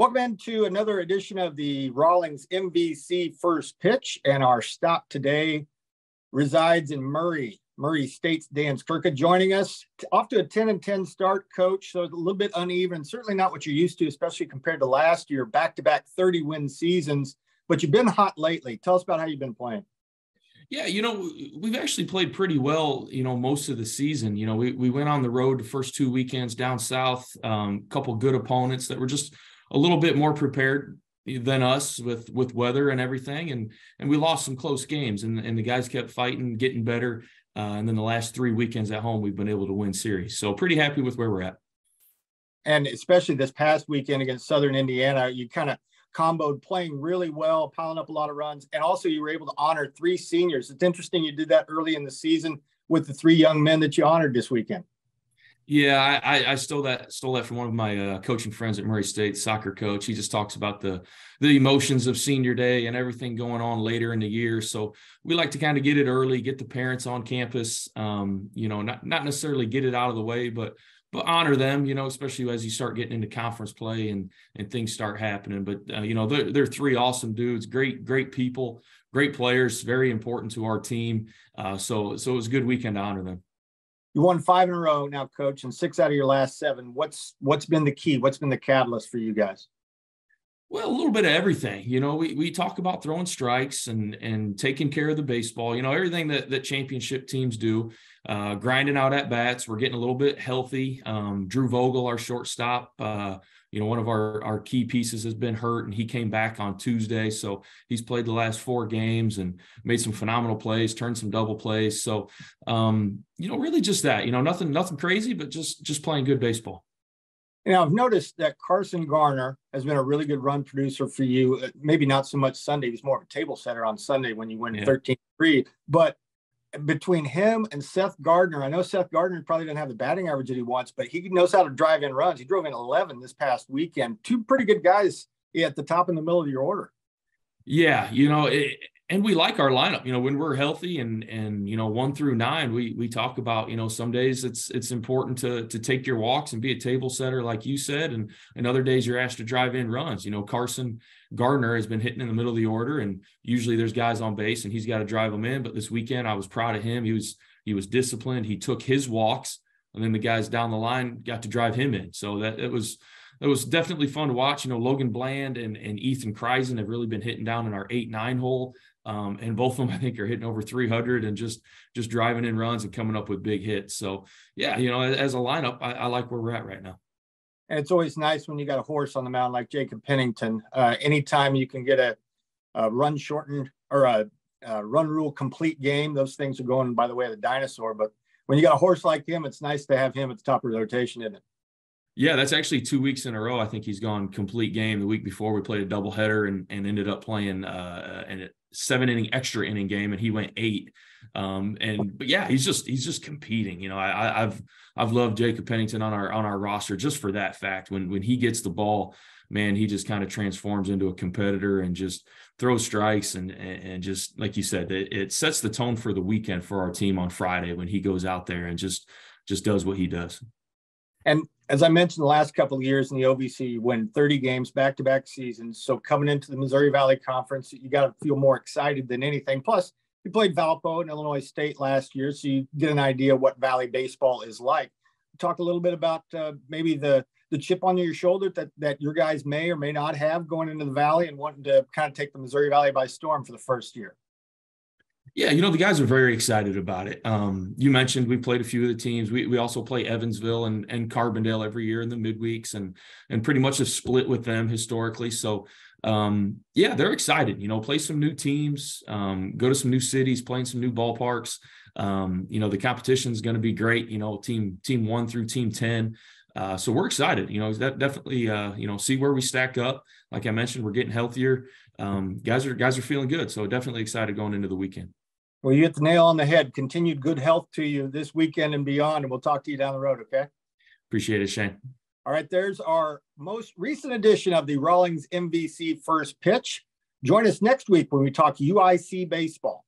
Welcome into another edition of the Rawlings MVC First Pitch. And our stop today resides in Murray. Murray State's Dan Skirka joining us. Off to a 10 and 10 start, coach. So it's a little bit uneven, certainly not what you're used to, especially compared to last year, back to back 30 win seasons. But you've been hot lately. Tell us about how you've been playing. Yeah, you know, we've actually played pretty well, you know, most of the season. You know, we, we went on the road the first two weekends down south, a um, couple good opponents that were just a little bit more prepared than us with with weather and everything. And and we lost some close games and and the guys kept fighting getting better. Uh, and then the last three weekends at home we've been able to win series. So pretty happy with where we're at. And especially this past weekend against southern indiana you kind of comboed playing really well piling up a lot of runs. And also you were able to honor three seniors. It's interesting you did that early in the season with the three young men that you honored this weekend yeah, I, I stole that stole that from one of my uh, coaching friends at Murray State, soccer coach. He just talks about the the emotions of senior day and everything going on later in the year. So we like to kind of get it early, get the parents on campus. Um, you know, not not necessarily get it out of the way, but but honor them. You know, especially as you start getting into conference play and and things start happening. But uh, you know, they're they're three awesome dudes, great great people, great players, very important to our team. Uh, so so it was a good weekend to honor them. You won five in a row now, coach, and six out of your last seven. What's what's been the key? What's been the catalyst for you guys? Well, a little bit of everything. You know, we we talk about throwing strikes and and taking care of the baseball. You know, everything that that championship teams do. Uh, grinding out at bats. We're getting a little bit healthy. Um, Drew Vogel, our shortstop, uh, you know, one of our, our key pieces has been hurt and he came back on Tuesday. So he's played the last four games and made some phenomenal plays, turned some double plays. So, um, you know, really just that, you know, nothing, nothing crazy, but just, just playing good baseball. You know, I've noticed that Carson Garner has been a really good run producer for you. Uh, maybe not so much Sunday. He's more of a table setter on Sunday when you win yeah. 13 3. But between him and Seth Gardner, I know Seth Gardner probably doesn't have the batting average that he wants, but he knows how to drive in runs. He drove in 11 this past weekend. Two pretty good guys at the top and the middle of your order. Yeah, you know, it, and we like our lineup. You know, when we're healthy and and you know one through nine, we we talk about you know some days it's it's important to to take your walks and be a table setter like you said, and and other days you're asked to drive in runs. You know, Carson Gardner has been hitting in the middle of the order, and usually there's guys on base and he's got to drive them in. But this weekend, I was proud of him. He was he was disciplined. He took his walks, and then the guys down the line got to drive him in. So that it was it was definitely fun to watch. You know, Logan Bland and, and Ethan Kreisen have really been hitting down in our eight nine hole. Um, and both of them, I think, are hitting over 300 and just just driving in runs and coming up with big hits. So, yeah, you know, as a lineup, I, I like where we're at right now. And it's always nice when you got a horse on the mound like Jacob Pennington. Uh, anytime you can get a, a run shortened or a, a, run rule complete game, those things are going by the way of the dinosaur. But when you got a horse like him, it's nice to have him at the top of the rotation, isn't it? Yeah, that's actually two weeks in a row. I think he's gone complete game. The week before, we played a doubleheader and, and ended up playing uh, seven inning extra inning game, and he went eight. Um, and but yeah, he's just he's just competing. You know, I, I've I've loved Jacob Pennington on our on our roster just for that fact. When when he gets the ball, man, he just kind of transforms into a competitor and just throws strikes and and just like you said, it, it sets the tone for the weekend for our team on Friday when he goes out there and just just does what he does. And as I mentioned, the last couple of years in the OVC, you win 30 games back to back seasons. So coming into the Missouri Valley Conference, you got to feel more excited than anything. Plus, you played Valpo and Illinois State last year, so you get an idea what Valley baseball is like. Talk a little bit about uh, maybe the the chip on your shoulder that that your guys may or may not have going into the Valley and wanting to kind of take the Missouri Valley by storm for the first year. Yeah, you know, the guys are very excited about it. Um, you mentioned we played a few of the teams. We, we also play Evansville and, and Carbondale every year in the midweeks and and pretty much have split with them historically. So um, yeah, they're excited, you know, play some new teams, um, go to some new cities, playing some new ballparks. Um, you know, the competition is going to be great, you know, team team one through team 10. Uh, so we're excited, you know, that definitely, uh, you know, see where we stack up. Like I mentioned, we're getting healthier. Um, guys are, guys are feeling good. So definitely excited going into the weekend. Well, you hit the nail on the head. Continued good health to you this weekend and beyond. And we'll talk to you down the road. Okay. Appreciate it, Shane. All right. There's our most recent edition of the Rawlings MVC First Pitch. Join us next week when we talk UIC baseball.